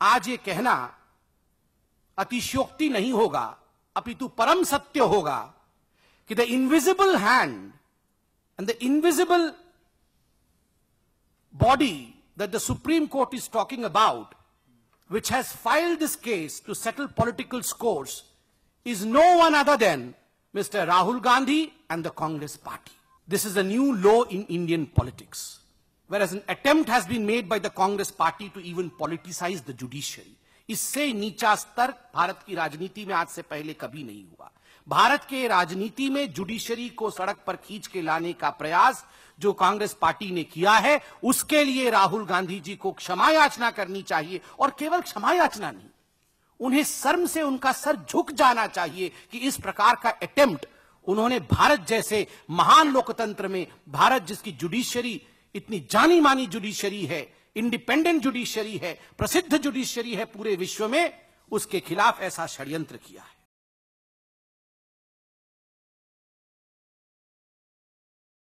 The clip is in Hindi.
आज ये कहना अतिशोक्ति नहीं होगा, अपितु परम सत्य होगा कि the invisible hand and the invisible body that the supreme court is talking about which has file this case to settle political scores is no one other than mister Rahul Gandhi and the Congress party this is a new law in Indian politics Whereas an attempt has been made by the Congress party to even politicize the judiciary. इससे नीचा स्तर भारत की राजनीति में आज से पहले कभी नहीं हुआ भारत के राजनीति में जुडिशरी को सड़क पर खींच के लाने का प्रयास जो कांग्रेस पार्टी ने किया है, उसके लिए राहुल गांधी जी को क्षमा याचना करनी चाहिए और केवल क्षमा याचना नहीं, उन्हें शर्म से उनका सर झुक जाना चाहिए कि इस प्रकार का अटेम्प्ट उन्होंने भारत जैसे महान लोकतंत्र में, भारत जिसकी जुडिशरी इतनी जानी मानी जुडिशरी है, इंडिपेंडेंट जुडिशरी है, प्रसिद्ध जुडिशरी है पूरे विश्व में, उसके खिलाफ ऐसा षड्यंत्र किया है।